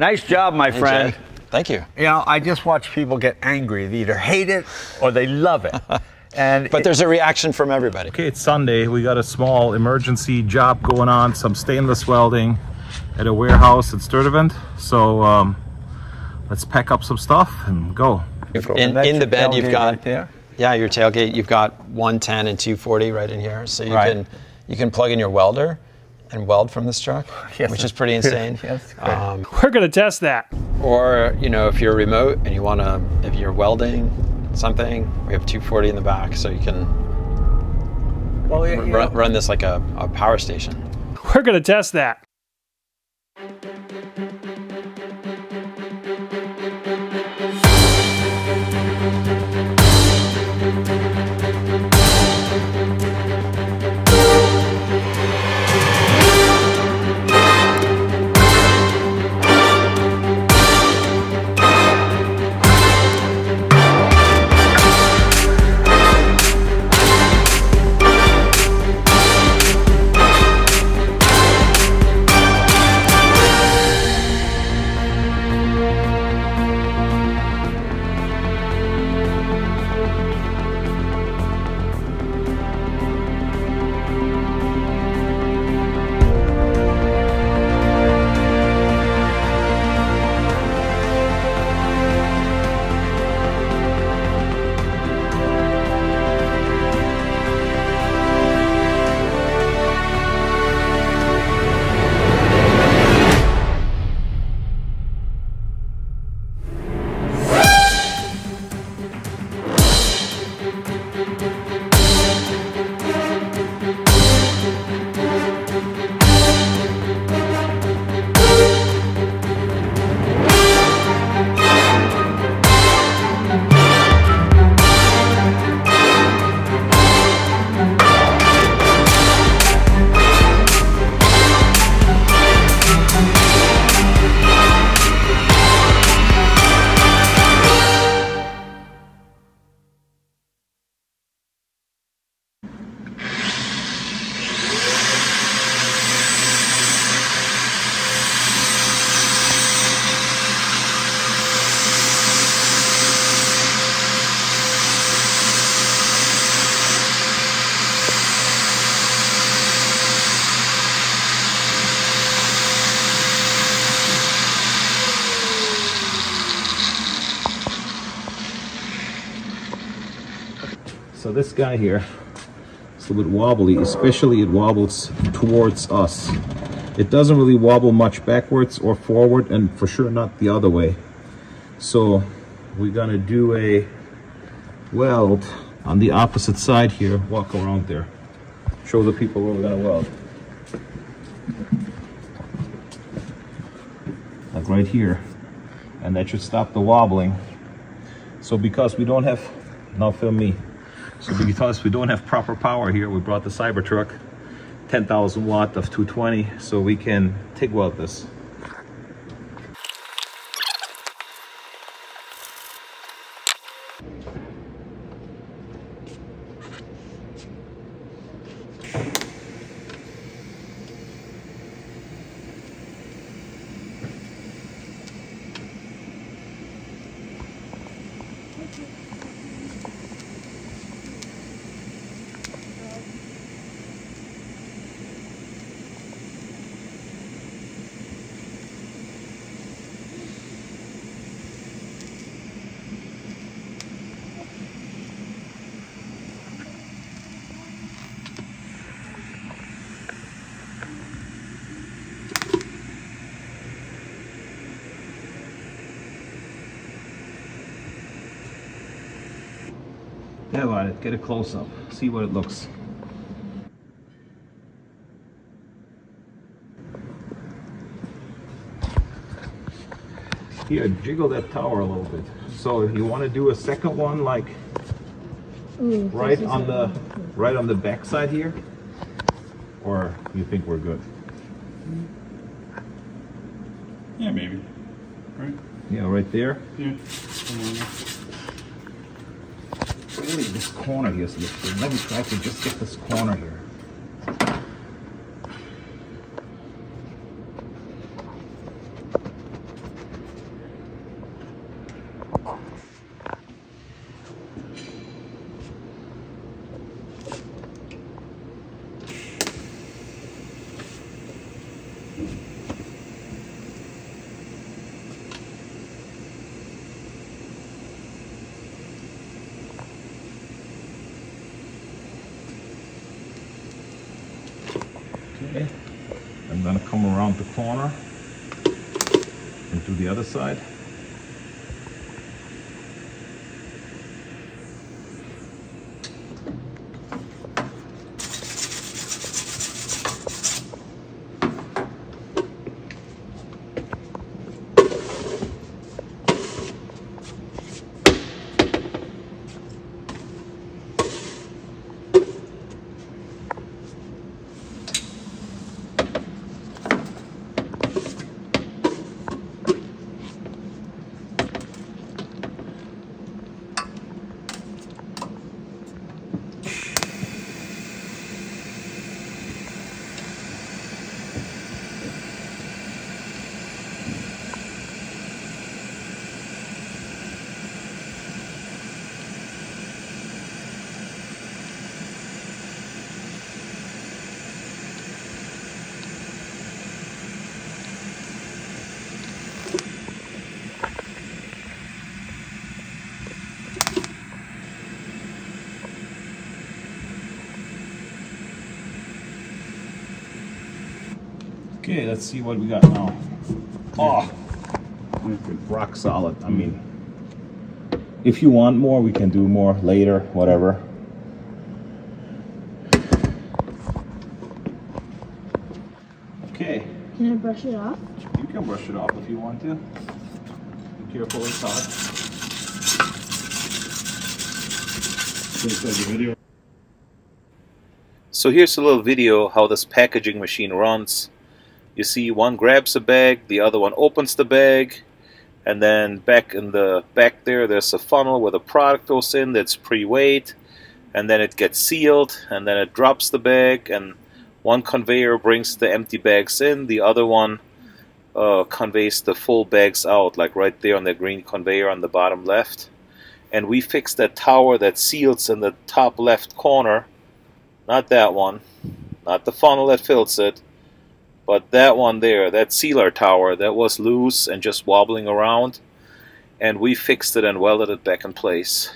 Nice job, my Hey, friend. Jay. Thank you. You know, I just watch people get angry. They either hate it or they love it. And But there's a reaction from everybody. Okay, it's Sunday. We got a small emergency job going on, some stainless welding at a warehouse at Sturtevant. So um, let's pack up some stuff and go. In, in the bed, you've got right there. yeah, your tailgate. You've got 110 and 240 right in here, so you Right. can you can plug in your welder and weld from this truck, Yes. which is pretty insane. Yes, um, We're going to test that. or you know, if you're remote and you want to, if you're welding something, we have 240 in the back, so you can Well, you r- know, run, run this like a, a power station. We're going to test that. So this guy here is a little bit wobbly, especially it wobbles towards us. It doesn't really wobble much backwards or forward and for sure not the other way. So we're gonna do a weld on the opposite side here, walk around there. Show the people where we're gonna weld. Like right here. And that should stop the wobbling. So because we don't have, now film me. So because we don't have proper power here, we brought the Cybertruck, 10,000 watt of 220, so we can TIG weld this. Yeah, right, get a close up, see what it looks. Here, jiggle that tower a little bit. So if you want to do a second one, like right on the right on the back side here, or you think we're good? Yeah, maybe. Right? Yeah, right there. Yeah this corner here. So let me try to just get this corner here. gonna come around the corner and do the other side. Okay, let's see what we got now. Oh, rock solid. I mean, if you want more, we can do more later, whatever. Okay, Can I brush it off? you can brush it off if you want to. Be careful, it's hot. Just like video. So here's a little video how this packaging machine runs. You see one grabs a bag, the other one opens the bag, and then back in the back there there's a funnel where the product goes in that's pre-weighed, and then it gets sealed, and then it drops the bag, and one conveyor brings the empty bags in, the other one uh, conveys the full bags out, like right there on the green conveyor on the bottom left. And we fixed that tower that seals in the top left corner. Not that one, not the funnel that fills it, but that one there, that sealer tower that was loose and just wobbling around, and we fixed it and welded it back in place.